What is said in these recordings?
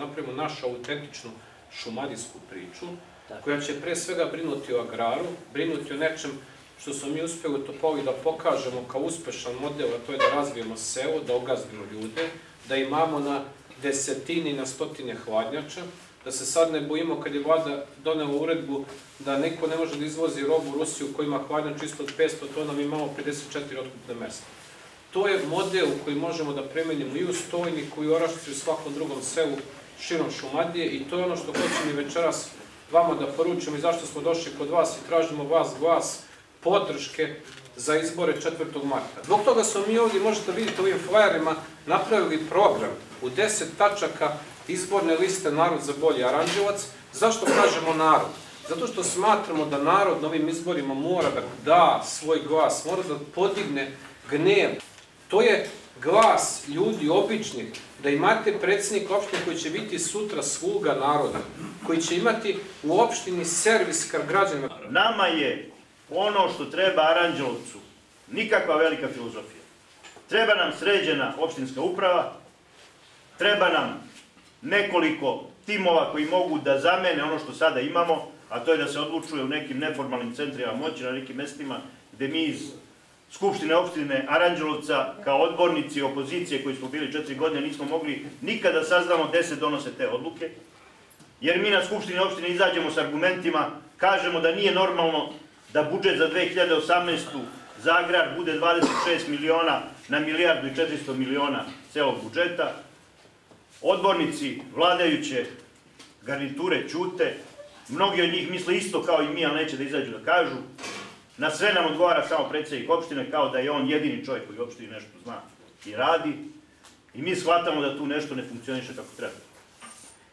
napravimo našu autentičnu šumadijsku priču, Tako. koja će pre svega brinuti o agraru, brinuti o nečem što smo mi uspeli u Topoli da pokažemo kao uspešan model, a to je da razvijemo selo, da ogazdimo ljude, da imamo na desetini, na stotine hladnjača, da se sad ne bojimo kad je vlada donela uredbu da neko ne može da izvozi robu u Rusiju koji ima hladnjač ispod 500 tona, mi imamo 54 otkupne mesta. To je model koji možemo da premenimo i u Stojniku i u Orašcu i u svakom drugom selu širom Šumadije i to je ono što hoćemo i večeras vama da poručimo i zašto smo došli kod vas i tražimo vas glas podrške za izbore 4. marta. Zbog toga smo mi ovdje, možete vidjeti ovim flajerima, napravili program u 10 tačaka izborne liste Narod za bolji Aranđelovac. Zašto kažemo narod? Zato što smatramo da narod na ovim izborima mora da da svoj glas, mora da podigne gnev. To je glas ljudi običnih, da imate predsjednik opštine koji će biti sutra sluga naroda, koji će imati u opštini servis kar građanima. Nama je ono što treba Aranđelovcu, nikakva velika filozofija. Treba nam sređena opštinska uprava, treba nam nekoliko timova koji mogu da zamene ono što sada imamo, a to je da se odlučuje u nekim neformalnim centrima moći na nekim mestima gde mi iz Skupštine opštine Aranđelovca kao odbornici opozicije koji smo bili četiri godine nismo mogli nikada saznamo gde se donose te odluke, jer mi na Skupštini opštine izađemo s argumentima, kažemo da nije normalno da budžet za 2018. za agrar bude 26 miliona na milijardu i 400 miliona celog budžeta. Odbornici vladajuće garniture ćute, mnogi od njih misle isto kao i mi, ali neće da izađu da kažu. Na sve nam odgovara samo predsjednik opštine, kao da je on jedini čovjek koji opštini nešto zna i radi. I mi shvatamo da tu nešto ne funkcioniše kako treba.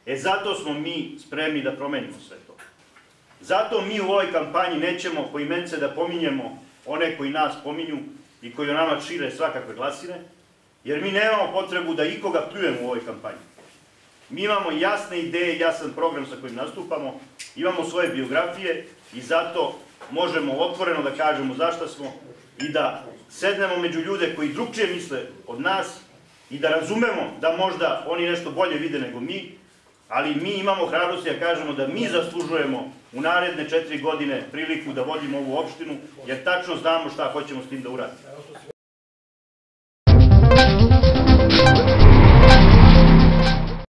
E zato smo mi spremni da promenimo sve to. Zato mi u ovoj kampanji nećemo po imence da pominjemo one koji nas pominju i koji o nama šire svakakve glasine, jer mi nemamo potrebu da ikoga pljujemo u ovoj kampanji. Mi imamo jasne ideje, jasan program sa kojim nastupamo, imamo svoje biografije i zato možemo otvoreno da kažemo zašto smo i da sednemo među ljude koji drugčije misle od nas i da razumemo da možda oni nešto bolje vide nego mi, ali mi imamo hrabrosti da kažemo da mi zaslužujemo u naredne četiri godine priliku da vodimo ovu opštinu, jer tačno znamo šta hoćemo s tim da uradimo.